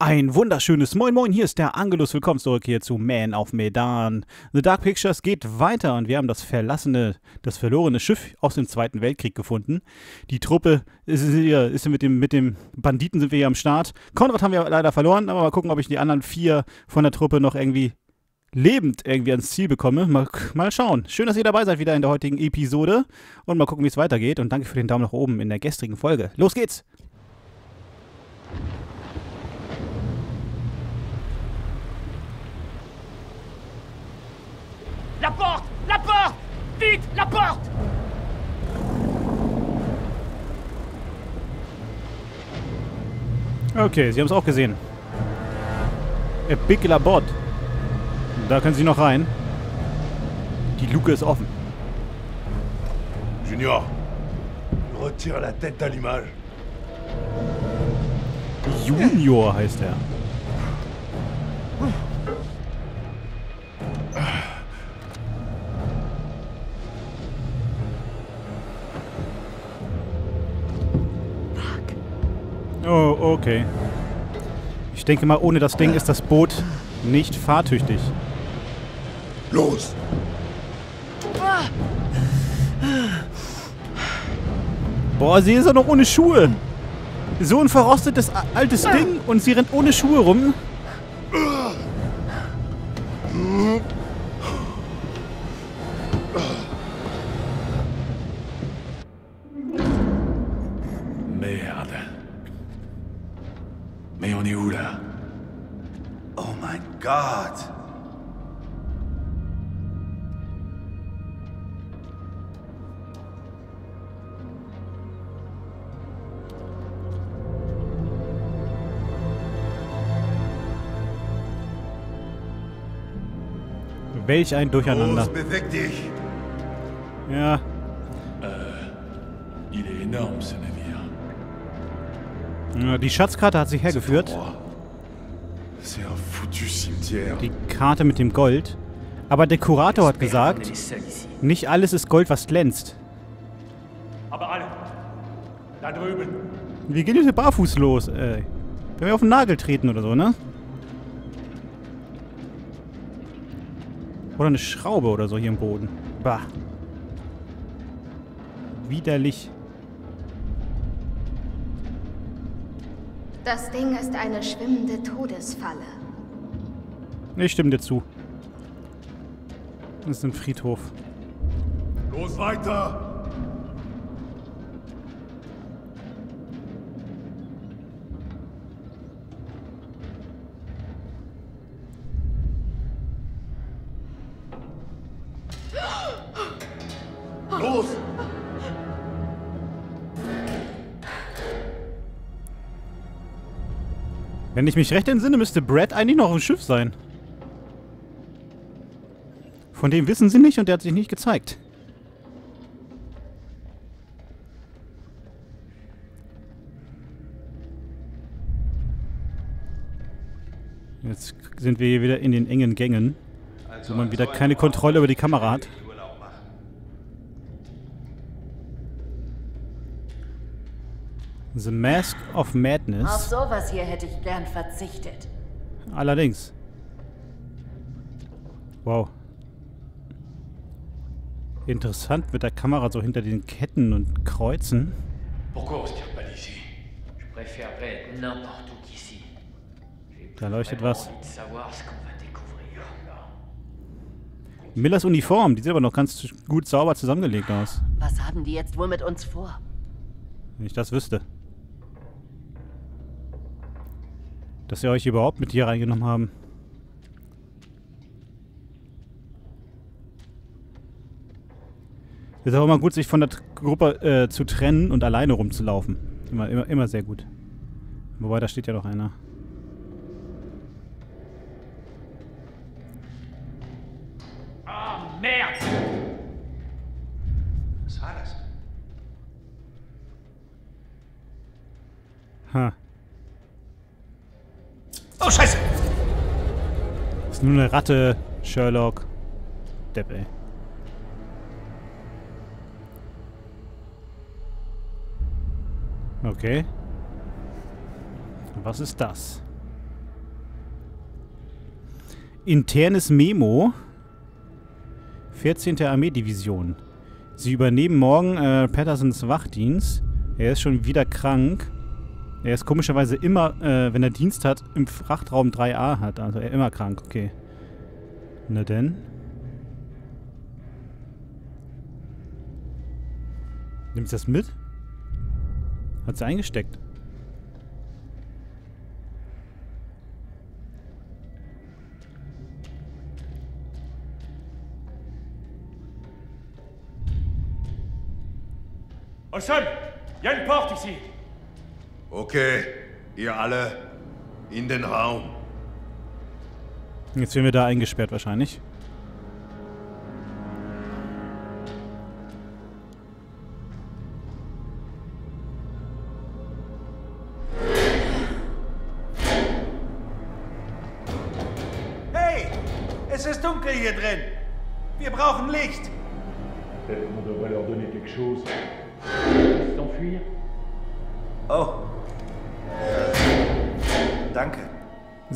Ein wunderschönes Moin Moin, hier ist der Angelus. Willkommen zurück hier zu Man auf Medan. The Dark Pictures geht weiter und wir haben das verlassene, das verlorene Schiff aus dem Zweiten Weltkrieg gefunden. Die Truppe ist, hier, ist mit, dem, mit dem Banditen sind wir hier am Start. Konrad haben wir leider verloren, aber mal gucken, ob ich die anderen vier von der Truppe noch irgendwie lebend irgendwie ans Ziel bekomme. Mal, mal schauen. Schön, dass ihr dabei seid wieder in der heutigen Episode und mal gucken, wie es weitergeht. Und danke für den Daumen nach oben in der gestrigen Folge. Los geht's! La porte La porte Vite La porte Okay, Sie haben es auch gesehen. A Big Labot. Da können Sie noch rein. Die Luke ist offen. Junior, retire la tête à l'image. Junior heißt er. Okay. Ich denke mal, ohne das Ding ist das Boot nicht fahrtüchtig. Los! Boah, sie ist ja noch ohne Schuhe. So ein verrostetes altes Ding und sie rennt ohne Schuhe rum. Welch ein Durcheinander. Los, beweg dich! Ja, Il est énorme ce navire. ja, die Schatzkarte hat sich hergeführt. Die Karte mit dem Gold. Aber der Kurator hat gesagt, nicht alles ist Gold, was glänzt. Aber alle. Da drüben. Wir gehen hier barfuß los, ey. Wenn wir auf den Nagel treten oder so, ne? Oder eine Schraube oder so hier im Boden. Bah. Widerlich. Das Ding ist eine schwimmende Todesfalle. Ich stimme dir zu. Das ist ein Friedhof. Los weiter! Wenn ich mich recht entsinne, müsste Brad eigentlich noch im Schiff sein. Von dem wissen sie nicht und der hat sich nicht gezeigt. Jetzt sind wir hier wieder in den engen Gängen, wo man wieder keine Kontrolle über die Kamera hat. The Mask of Auf Madness. sowas hier hätte ich gern verzichtet. Allerdings. Wow. Interessant mit der Kamera so hinter den Ketten und Kreuzen. Da leuchtet was. Millers Uniform, die sieht aber noch ganz gut sauber zusammengelegt aus. Was haben die jetzt wohl mit uns vor? Wenn ich das wüsste. Dass sie euch überhaupt mit hier reingenommen haben. Ist auch immer gut, sich von der Gruppe äh, zu trennen und alleine rumzulaufen. Immer, immer, immer sehr gut. Wobei, da steht ja noch einer. Ah, merde Was war das? Ha. Oh, Scheiße! Ist nur eine Ratte, Sherlock. Depp, ey. Okay. Was ist das? Internes Memo. 14. Armeedivision. Sie übernehmen morgen äh, Pattersons Wachdienst. Er ist schon wieder krank. Er ist komischerweise immer, äh, wenn er Dienst hat, im Frachtraum 3a hat. Also er immer krank, okay. Na denn. Nimmt sie das mit? Hat sie eingesteckt. Ocean, il y a porte ici. Okay, ihr alle in den Raum. Jetzt werden wir da eingesperrt wahrscheinlich.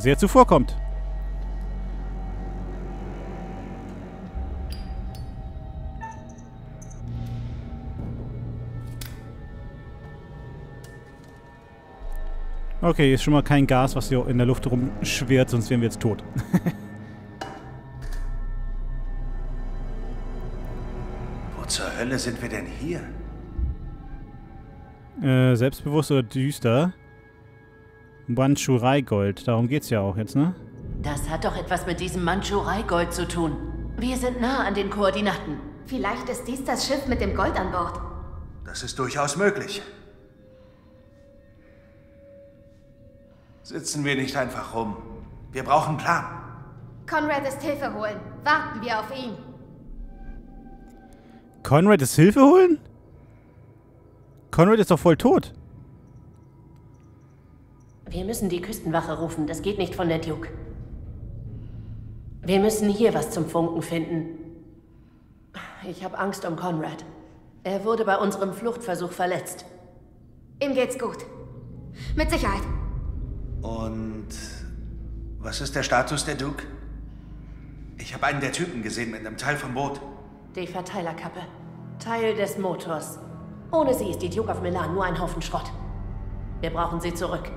Sehr zuvorkommt. Okay, hier ist schon mal kein Gas, was hier in der Luft rumschwirrt, sonst wären wir jetzt tot. Wo zur Hölle sind wir denn hier? äh, selbstbewusst oder düster? Banschurei-Gold, darum geht's ja auch jetzt, ne? Das hat doch etwas mit diesem Mandschurei-Gold zu tun. Wir sind nah an den Koordinaten. Vielleicht ist dies das Schiff mit dem Gold an Bord. Das ist durchaus möglich. Sitzen wir nicht einfach rum. Wir brauchen einen Plan. Conrad ist Hilfe holen. Warten wir auf ihn. Conrad ist Hilfe holen? Conrad ist doch voll tot. Wir müssen die Küstenwache rufen. Das geht nicht von der Duke. Wir müssen hier was zum Funken finden. Ich habe Angst um Conrad. Er wurde bei unserem Fluchtversuch verletzt. Ihm geht's gut. Mit Sicherheit. Und was ist der Status der Duke? Ich habe einen der Typen gesehen mit einem Teil vom Boot. Die Verteilerkappe. Teil des Motors. Ohne sie ist die Duke of Milan nur ein Haufen Schrott. Wir brauchen sie zurück.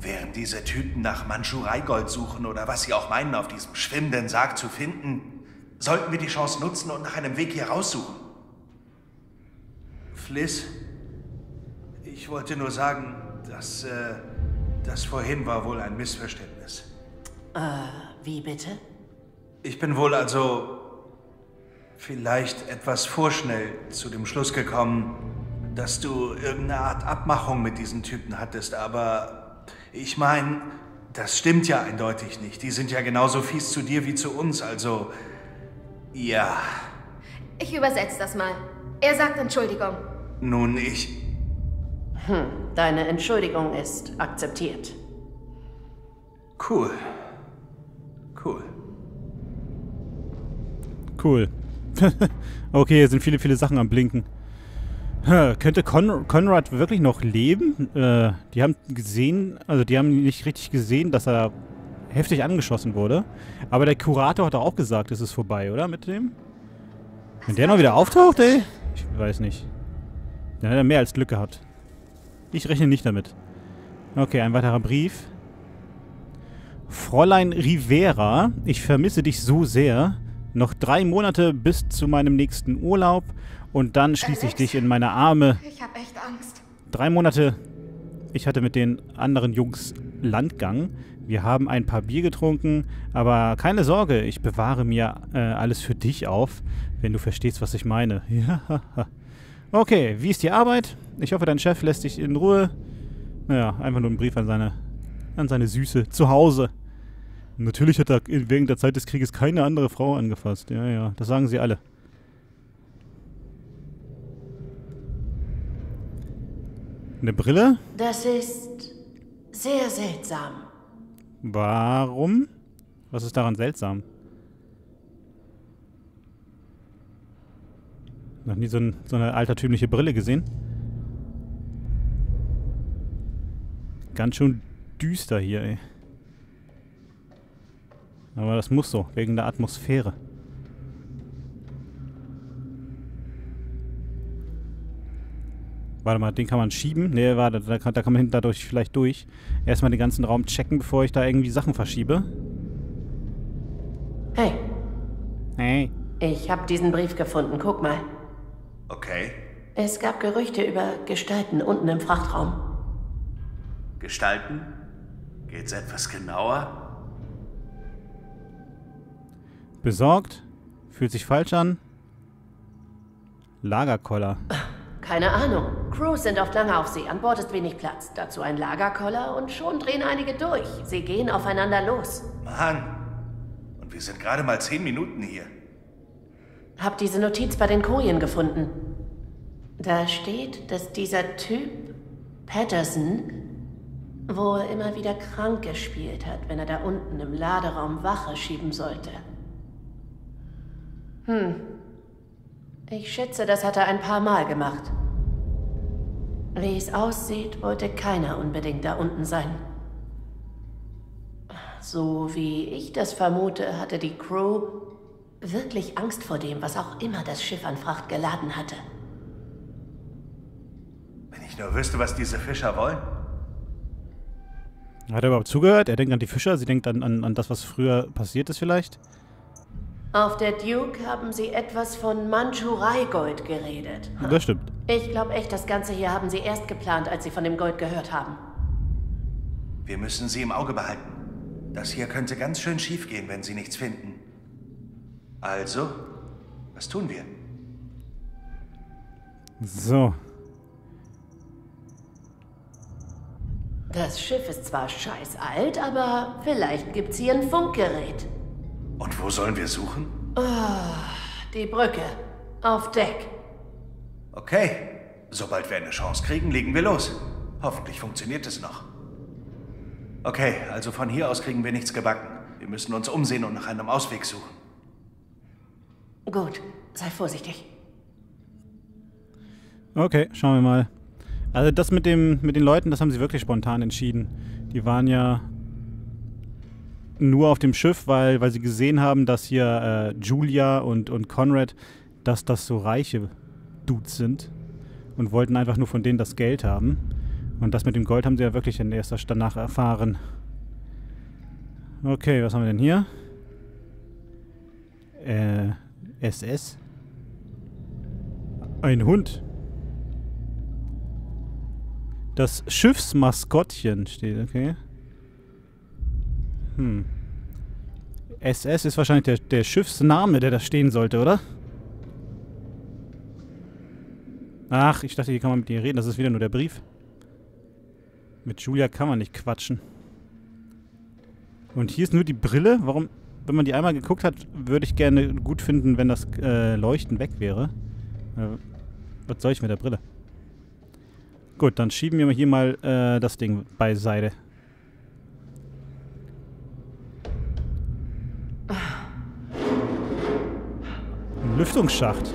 Während diese Typen nach Mandschurei-Gold suchen oder was sie auch meinen, auf diesem schwimmenden Sarg zu finden, sollten wir die Chance nutzen und nach einem Weg hier raussuchen. Fliss, ich wollte nur sagen, dass äh, das vorhin war wohl ein Missverständnis. Wie bitte? Ich bin wohl also vielleicht etwas vorschnell zu dem Schluss gekommen, dass du irgendeine Art Abmachung mit diesen Typen hattest, aber ich meine, das stimmt ja eindeutig nicht. Die sind ja genauso fies zu dir wie zu uns, also ja. Ich übersetze das mal. Er sagt Entschuldigung. Nun, ich. Deine Entschuldigung ist akzeptiert. Cool. Cool. Cool. okay, hier sind viele, viele Sachen am Blinken. Könnte Con Conrad wirklich noch leben? Äh, die haben gesehen, also die haben nicht richtig gesehen, dass er heftig angeschossen wurde. Aber der Kurator hat doch auch gesagt, es ist vorbei, oder? Mit dem? Wenn der noch wieder auftaucht, ey? Ich weiß nicht. Dann hat er mehr als Glück gehabt. Ich rechne nicht damit. Okay, ein weiterer Brief. Fräulein Rivera, ich vermisse dich so sehr. Noch drei Monate bis zu meinem nächsten Urlaub und dann schließe ich Alex? dich in meine Arme. Ich habe echt Angst. Drei Monate. Ich hatte mit den anderen Jungs Landgang. Wir haben ein paar Bier getrunken, aber keine Sorge, ich bewahre mir äh, alles für dich auf, wenn du verstehst, was ich meine. Ja. Okay, wie ist die Arbeit? Ich hoffe, dein Chef lässt dich in Ruhe. Naja, einfach nur ein Brief an seine, an seine Süße zu Hause. Natürlich hat er während der Zeit des Krieges keine andere Frau angefasst. Ja, ja, das sagen sie alle. Eine Brille? Das ist sehr seltsam. Warum? Was ist daran seltsam? Noch nie so, ein, so eine altertümliche Brille gesehen. Ganz schön düster hier, ey. Aber das muss so, wegen der Atmosphäre. Warte mal, den kann man schieben. Ne, warte, da kann, da kann man hinten dadurch vielleicht durch. Erstmal den ganzen Raum checken, bevor ich da irgendwie Sachen verschiebe. Hey, Hey. ich habe diesen Brief gefunden. Guck mal. Okay. Es gab Gerüchte über Gestalten unten im Frachtraum. Gestalten? Geht's etwas genauer? Besorgt. Fühlt sich falsch an. Lagerkoller. Keine Ahnung. Crews sind oft lange auf See. An Bord ist wenig Platz. Dazu ein Lagerkoller und schon drehen einige durch. Sie gehen aufeinander los. Mann. Und wir sind gerade mal zehn Minuten hier. Hab diese Notiz bei den Kojen gefunden. Da steht, dass dieser Typ, Patterson, wohl immer wieder krank gespielt hat, wenn er da unten im Laderaum Wache schieben sollte. Hm. Ich schätze, das hat er ein paar Mal gemacht. Wie es aussieht, wollte keiner unbedingt da unten sein. So wie ich das vermute, hatte die Crew wirklich Angst vor dem, was auch immer das Schiff an Fracht geladen hatte. Wenn ich nur wüsste, was diese Fischer wollen. Hat er überhaupt zugehört? Er denkt an die Fischer, sie denkt an, an, an das, was früher passiert ist vielleicht. Auf der Duke haben sie etwas von Mandschurei-Gold geredet. Das stimmt. Ich glaube echt, das Ganze hier haben sie erst geplant, als sie von dem Gold gehört haben. Wir müssen sie im Auge behalten. Das hier könnte ganz schön schief gehen, wenn sie nichts finden. Also, was tun wir? So. Das Schiff ist zwar scheiß alt, aber vielleicht gibt's hier ein Funkgerät. Und wo sollen wir suchen? Die Brücke. Auf Deck. Okay. Sobald wir eine Chance kriegen, legen wir los. Hoffentlich funktioniert es noch. Okay, also von hier aus kriegen wir nichts gebacken. Wir müssen uns umsehen und nach einem Ausweg suchen. Gut, sei vorsichtig. Okay, schauen wir mal. Also das mit dem mit den Leuten, das haben sie wirklich spontan entschieden. Die waren ja nur auf dem Schiff, weil, weil sie gesehen haben, dass hier äh, Julia und, und Conrad, dass das so reiche Dudes sind und wollten einfach nur von denen das Geld haben. Und das mit dem Gold haben sie ja wirklich in erster danach erfahren. Okay, was haben wir denn hier? Äh, SS? Ein Hund. Das Schiffsmaskottchen steht, okay. Hm. SS ist wahrscheinlich der, der Schiffsname, der da stehen sollte, oder? Ach, ich dachte, hier kann man mit ihr reden. Das ist wieder nur der Brief. Mit Julia kann man nicht quatschen. Und hier ist nur die Brille. Warum, wenn man die einmal geguckt hat, würde ich gerne gut finden, wenn das äh, Leuchten weg wäre. Äh, was soll ich mit der Brille? Gut, dann schieben wir hier mal äh, das Ding beiseite. Ein Lüftungsschacht.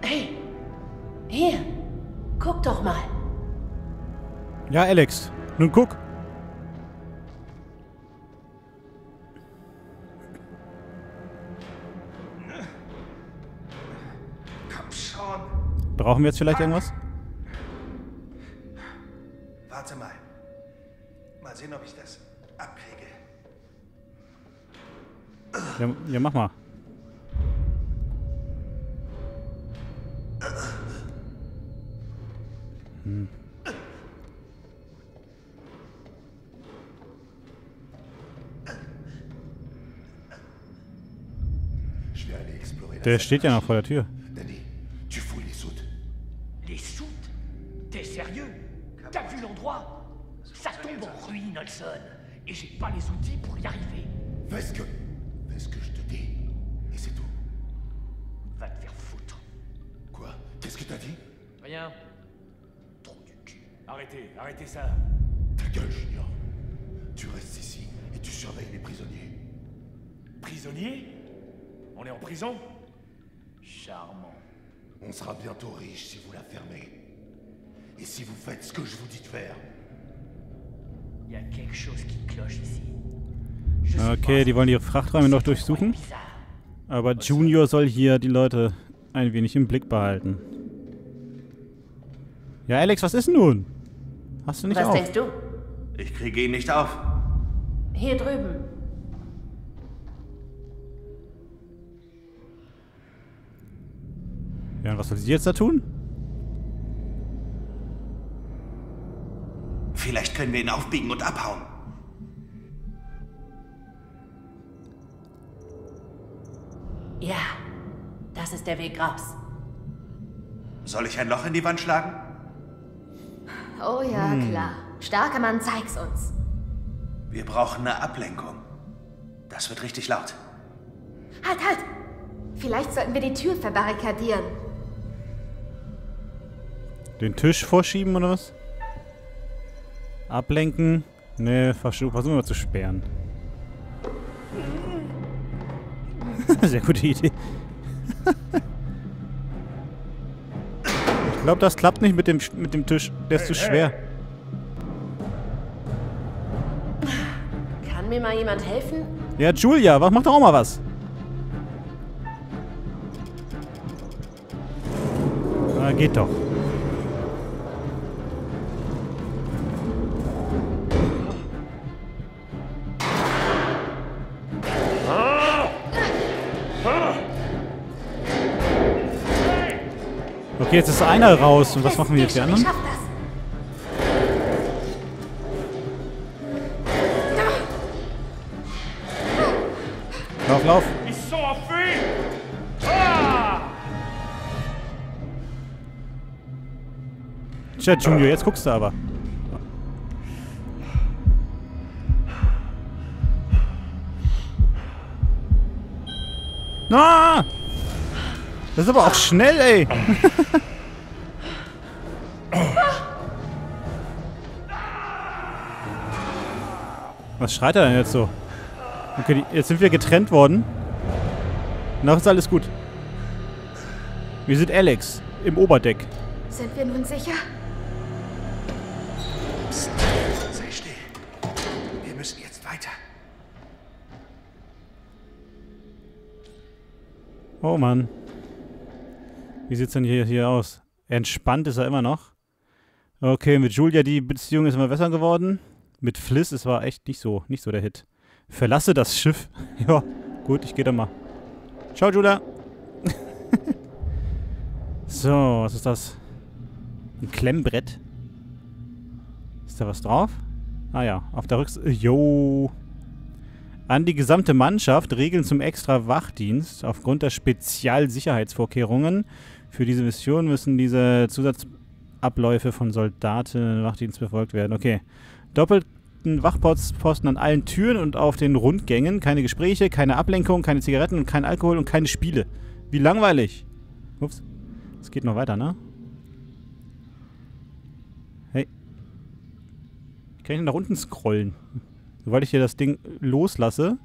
Hey, hier, guck doch mal. Ja, Alex. Nun guck. Komm schon. Brauchen wir jetzt vielleicht irgendwas? Ja, ja mach mal. La Der steht ja noch vor der Tür. Rien. Trop du cul. Arrêtez, arrêtez ça. Ta gueule, Junior. Tu restes ici et tu surveilles les prisonniers. Prisonnier On est en prison? Charmant. On sera bientôt riche si vous la fermez. Et si vous faites ce que je vous dis de faire. Il y a quelque chose qui cloche ici. Suis Okay, die wollen ihre Frachträume noch durchsuchen. Aber Junior soll hier die Leute ein wenig im Blick behalten. Ja, Alex, was ist denn nun? Hast du nicht Was auf? denkst du? Ich kriege ihn nicht auf. Hier drüben. Ja, und was soll sie jetzt da tun? Vielleicht können wir ihn aufbiegen und abhauen. Ja, das ist der Weg raus. Soll ich ein Loch in die Wand schlagen? Oh ja, klar. Starker Mann, zeig's uns. Wir brauchen eine Ablenkung. Das wird richtig laut. Halt, halt! Vielleicht sollten wir die Tür verbarrikadieren. Den Tisch vorschieben oder was? Ablenken? Nee, versuch- versuchen wir zu sperren. Sehr gute Idee. ich glaube, das klappt nicht mit dem, mit dem Tisch. Der ist zu schwer. Kann mir mal jemand helfen? Ja, Julia, was mach doch auch mal was. Ah, geht doch. Okay, jetzt ist einer raus. Und was machen wir jetzt die anderen? Lauf, lauf. Enfuis Ah Tja, Junior, jetzt guckst du aber. Ah! Das ist aber auch schnell, ey. Was schreit er denn jetzt so? Okay, die, jetzt sind wir getrennt worden. Noch ist alles gut. Wir sind Alex im Oberdeck. Sind wir nun sicher? Sei still. Wir müssen jetzt weiter. Oh Mann. Wie sieht's denn hier, hier aus? Entspannt ist er immer noch. Okay, mit Julia die Beziehung ist immer besser geworden. Mit Fliss ist war echt nicht so, nicht so der Hit. Verlasse das Schiff. ja, gut, ich gehe da mal. Ciao, Julia. so, was ist das? Ein Klemmbrett. Ist da was drauf? Ah ja, auf der Rückseite. Jo. An die gesamte Mannschaft Regeln zum extra Wachdienst. Aufgrund der Spezialsicherheitsvorkehrungen für diese Mission müssen diese Zusatzabläufe von Soldaten im Wachdienst befolgt werden. Okay. Doppelten Wachposten an allen Türen und auf den Rundgängen. Keine Gespräche, keine Ablenkung, keine Zigaretten und kein Alkohol und keine Spiele. Wie langweilig. Ups. Es geht noch weiter, ne? Hey. Ich kann hier nach unten scrollen. Sobald ich hier das Ding loslasse.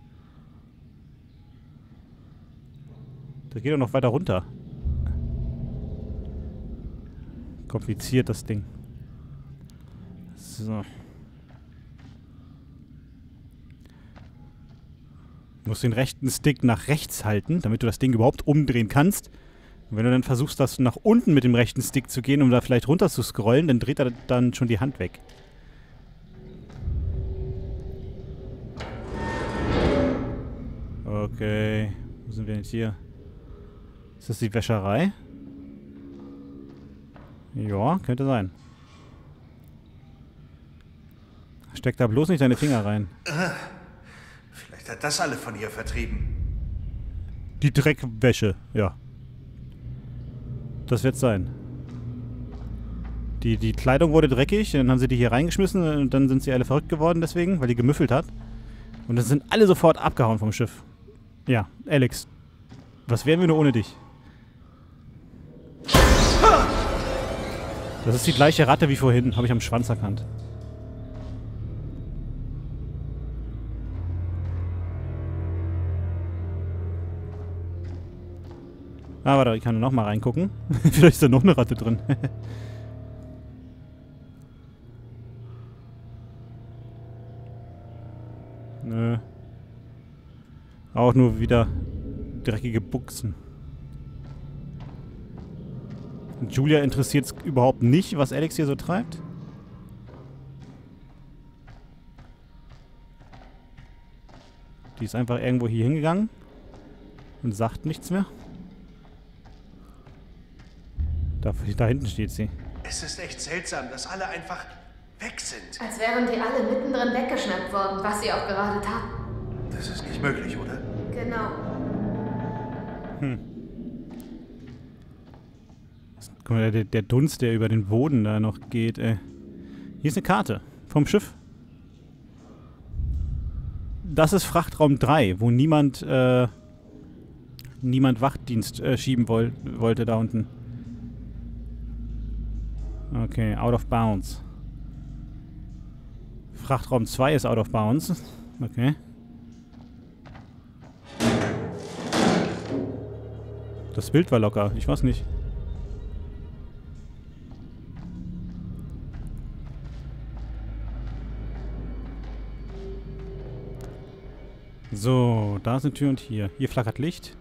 Das geht doch noch weiter runter. Kompliziert das Ding. So. Du musst den rechten Stick nach rechts halten, damit du das Ding überhaupt umdrehen kannst. Und wenn du dann versuchst, das nach unten mit dem rechten Stick zu gehen, um da vielleicht runter zu scrollen, dann dreht er dann schon die Hand weg. Okay. Wo sind wir jetzt hier? Ist das die Wäscherei? Ja, könnte sein. Steck da bloß nicht deine Finger rein. Vielleicht hat das alle von ihr vertrieben. Die Dreckwäsche, ja. Das wird sein. Die, die Kleidung wurde dreckig, dann haben sie die hier reingeschmissen und dann sind sie alle verrückt geworden deswegen, weil die gemüffelt hat. Und dann sind alle sofort abgehauen vom Schiff. Ja, Alex. Was wären wir nur ohne dich? Das ist die gleiche Ratte wie vorhin, habe ich am Schwanz erkannt. Ah, warte, ich kann noch mal reingucken. Vielleicht ist da noch eine Ratte drin. Nö. Auch nur wieder dreckige Buchsen. Julia interessiert es überhaupt nicht, was Alex hier so treibt. Die ist einfach irgendwo hier hingegangen und sagt nichts mehr. Da, da hinten steht sie. Es ist echt seltsam, dass alle einfach weg sind. Als wären die alle mittendrin weggeschnappt worden, was sie auch gerade taten. Das ist nicht möglich, oder? Genau. Guck mal, der, der Dunst, der über den Boden da noch geht, ey. Hier ist eine Karte vom Schiff. Das ist Frachtraum 3, wo niemand, äh, niemand Wachdienst äh, schieben woll wollte da unten. Okay, out of bounds. Frachtraum 2 ist out of bounds. Okay. Das Bild war locker, ich weiß nicht. So, da ist eine Tür und hier. Hier flackert Licht.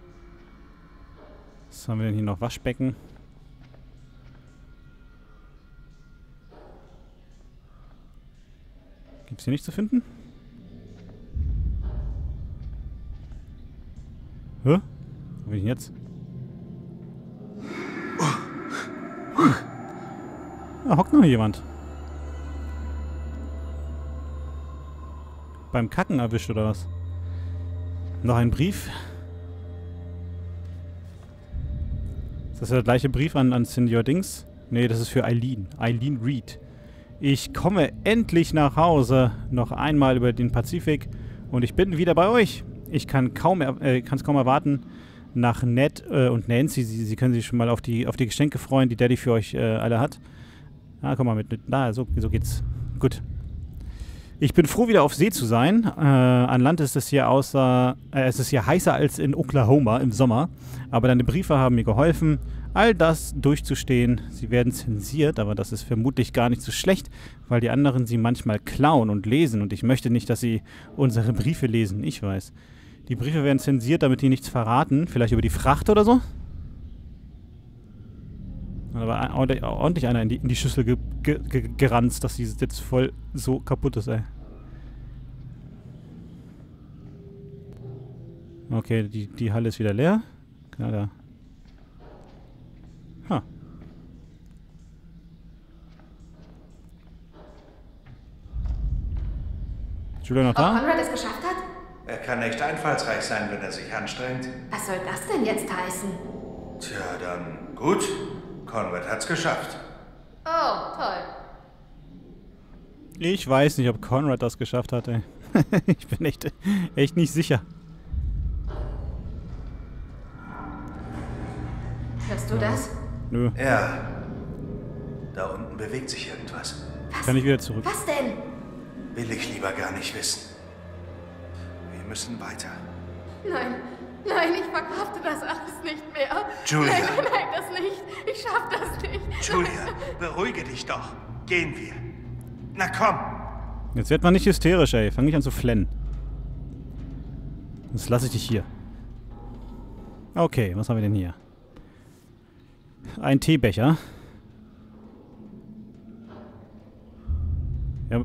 Was haben wir denn hier noch? Waschbecken. Gibt es hier nichts zu finden? Hä? Wo bin ich jetzt? Da hockt noch jemand. Beim Kacken erwischt oder was? Noch ein Brief. Ist das der gleiche Brief an, an Senior Dings? Nee, das ist für Eileen. Eileen Reed. Ich komme endlich nach Hause. Noch einmal über den Pazifik. Und ich bin wieder bei euch. Ich kann kaum er, äh, es kaum erwarten, nach Ned äh, und Nancy, sie, sie können sich schon mal auf die, auf die Geschenke freuen, die Daddy für euch äh, alle hat. Ah, komm mal mit. mit da, so, so geht's. Gut. Ich bin froh, wieder auf See zu sein. Äh, an Land ist es hier außer, äh, es ist hier heißer als in Oklahoma im Sommer. Aber deine Briefe haben mir geholfen, all das durchzustehen. Sie werden zensiert, aber das ist vermutlich gar nicht so schlecht, weil die anderen sie manchmal klauen und lesen. Und ich möchte nicht, dass sie unsere Briefe lesen. Ich weiß. Die Briefe werden zensiert, damit die nichts verraten. Vielleicht über die Fracht oder so? Aber ordentlich, ordentlich einer in die, in die Schüssel ge, ge, ge, geranzt, dass sie jetzt voll so kaputt ist, ey. Okay, die, die Halle ist wieder leer. Genau da. Ha. Julia noch Ob da? Conrad es geschafft hat? Er kann echt einfallsreich sein, wenn er sich anstrengt. Was soll das denn jetzt heißen? Tja, dann gut. Conrad hat's geschafft. Oh, toll. Ich weiß nicht, ob Conrad das geschafft hat, ey. ich bin echt, echt nicht sicher. Hörst du das? Nö, Ja. Da unten bewegt sich irgendwas. kann ich wieder zurück. Was denn? Will ich lieber gar nicht wissen. Wir müssen weiter. Nein, nein, ich verkrafte das alles nicht mehr. Julia. Nein, nein, nein, das nicht. Ich schaff das nicht. Julia, beruhige dich doch. Gehen wir. Na komm. Jetzt wird man nicht hysterisch, ey. Fang nicht an zu flennen. Sonst lasse ich dich hier. Okay, was haben wir denn hier? Ein Teebecher. Ja.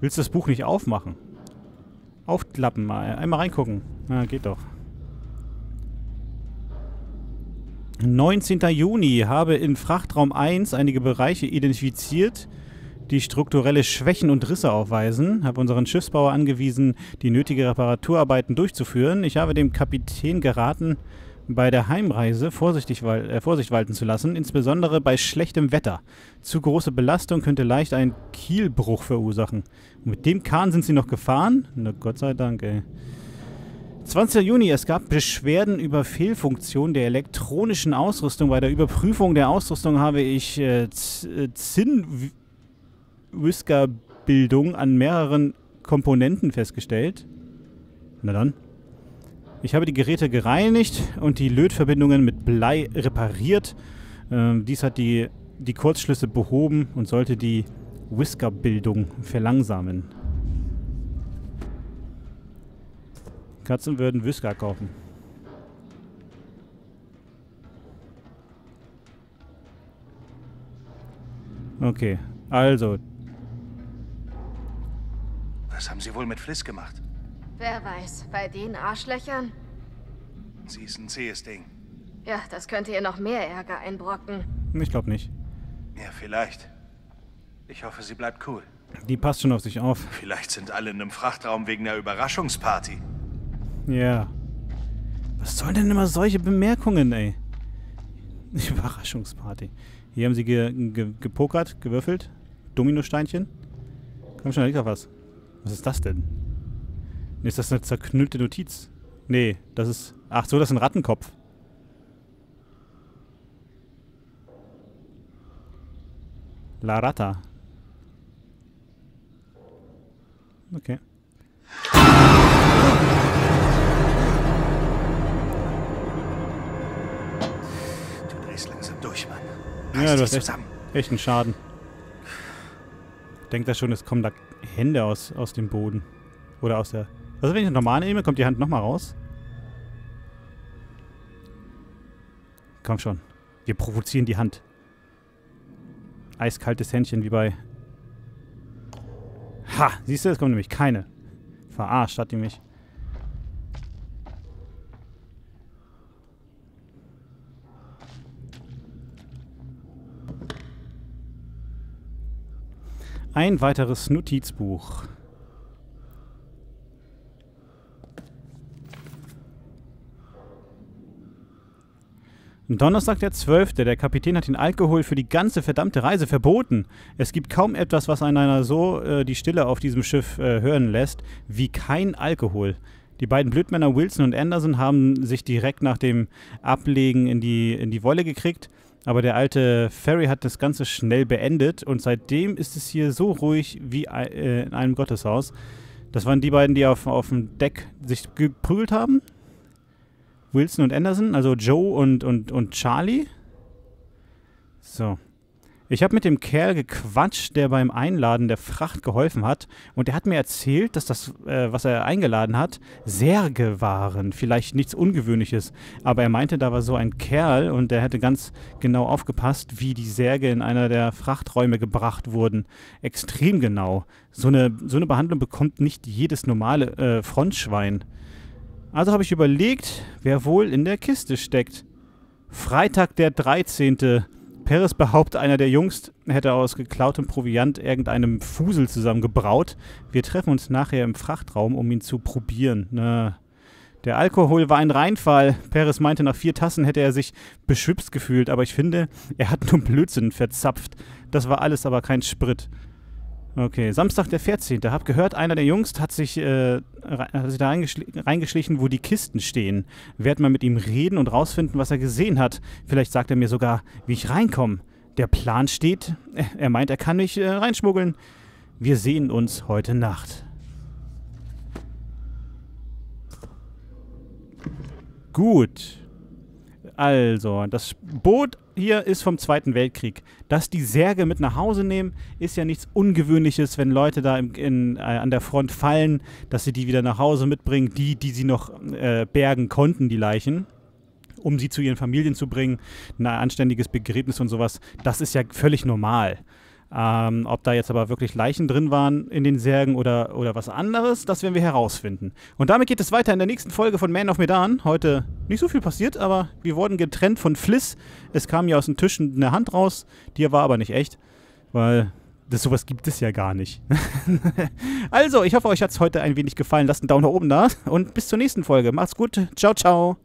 Willst du das Buch nicht aufmachen? Aufklappen mal. Einmal reingucken. Na, geht doch. 19. Juni habe in Frachtraum 1 einige Bereiche identifiziert, die strukturelle Schwächen und Risse aufweisen. Habe unseren Schiffsbauer angewiesen, die nötige Reparaturarbeiten durchzuführen. Ich habe dem Kapitän geraten, bei der Heimreise vorsichtig äh, Vorsicht walten zu lassen, insbesondere bei schlechtem Wetter. Zu große Belastung könnte leicht einen Kielbruch verursachen. Und mit dem Kahn sind sie noch gefahren? Na Gott sei Dank, ey. 20. Juni, es gab Beschwerden über Fehlfunktion der elektronischen Ausrüstung. Bei der Überprüfung der Ausrüstung habe ich äh, Zinnwhisker-Bildung an mehreren Komponenten festgestellt. Na dann. Ich habe die Geräte gereinigt und die Lötverbindungen mit Blei repariert. Ähm, dies hat die, die Kurzschlüsse behoben und sollte die Whisker-Bildung verlangsamen. Katzen würden Whisky kaufen. Okay, also, Was haben Sie wohl mit Fliss gemacht? Wer weiß, bei den Arschlöchern? Sie ist ein zähes Ding. Ja, das könnte ihr noch mehr Ärger einbrocken. ich glaube nicht. Ja, vielleicht. Ich hoffe, sie bleibt cool. Die passt schon auf sich auf. Vielleicht sind alle in einem Frachtraum wegen der Überraschungsparty. Ja. Was sollen denn immer solche Bemerkungen, ey? Überraschungsparty. Hier haben sie ge ge gepokert, gewürfelt. Dominosteinchen. Komm schon, da liegt doch was. Was ist das denn? Nee, ist das eine zerknüllte Notiz? Nee, das ist... Ach so, das ist ein Rattenkopf. La Rata. Okay. Du drehst langsam durch, Mann. Ja, Reiß du dich hast echt, echt einen Schaden. Denkt da schon, es kommen da Hände aus, aus dem Boden. Oder aus der... Also wenn ich normal nehme, kommt die Hand nochmal raus. Komm schon. Wir provozieren die Hand. Eiskaltes Händchen wie bei... Ha! Siehst du, es kommt nämlich keine. Verarscht hat die mich. Ein weiteres Notizbuch. Donnerstag der 12. Der Kapitän hat den Alkohol für die ganze verdammte Reise verboten. Es gibt kaum etwas, was einer so äh, die Stille auf diesem Schiff äh, hören lässt, wie kein Alkohol. Die beiden Blödmänner Wilson und Anderson haben sich direkt nach dem Ablegen in die, in die Wolle gekriegt. Aber der alte Ferry hat das Ganze schnell beendet und seitdem ist es hier so ruhig wie äh, in einem Gotteshaus. Das waren die beiden, die auf, auf dem Deck sich geprügelt haben. Wilson und Anderson, also Joe und, und, und Charlie. So. Ich habe mit dem Kerl gequatscht, der beim Einladen der Fracht geholfen hat. Und er hat mir erzählt, dass das, äh, was er eingeladen hat, Särge waren. Vielleicht nichts Ungewöhnliches. Aber er meinte, da war so ein Kerl und der hätte ganz genau aufgepasst, wie die Särge in einer der Frachträume gebracht wurden. Extrem genau. So eine, so eine Behandlung bekommt nicht jedes normale äh, Frontschwein. Also habe ich überlegt, wer wohl in der Kiste steckt. Freitag der 13. Peres behauptet, einer der Jungs hätte aus geklautem Proviant irgendeinem Fusel zusammengebraut. Wir treffen uns nachher im Frachtraum, um ihn zu probieren. Na, der Alkohol war ein Reinfall. Peres meinte, nach vier Tassen hätte er sich beschwipst gefühlt, aber ich finde, er hat nur Blödsinn verzapft. Das war alles aber kein Sprit. Okay, Samstag der 14. Hab gehört, einer der Jungs hat sich, äh, hat sich da reingeschli reingeschlichen, wo die Kisten stehen. Werd mal mit ihm reden und rausfinden, was er gesehen hat. Vielleicht sagt er mir sogar, wie ich reinkomme. Der Plan steht. Er meint, er kann mich äh, reinschmuggeln. Wir sehen uns heute Nacht. Gut. Also, das Boot hier ist vom Zweiten Weltkrieg. Dass die Särge mit nach Hause nehmen, ist ja nichts Ungewöhnliches, wenn Leute da im, in, äh, an der Front fallen, dass sie die wieder nach Hause mitbringen, die, die sie noch äh, bergen konnten, die Leichen, um sie zu ihren Familien zu bringen, ein anständiges Begräbnis und sowas. Das ist ja völlig normal. Ähm, ob da jetzt aber wirklich Leichen drin waren in den Särgen oder, oder was anderes, das werden wir herausfinden. Und damit geht es weiter in der nächsten Folge von Man of Medan. Heute nicht so viel passiert, aber wir wurden getrennt von Fliss. Es kam ja aus den Tischen eine Hand raus, die war aber nicht echt, weil das sowas gibt es ja gar nicht. also, ich hoffe, euch hat es heute ein wenig gefallen. Lasst einen Daumen nach oben da und bis zur nächsten Folge. Macht's gut. Ciao, ciao.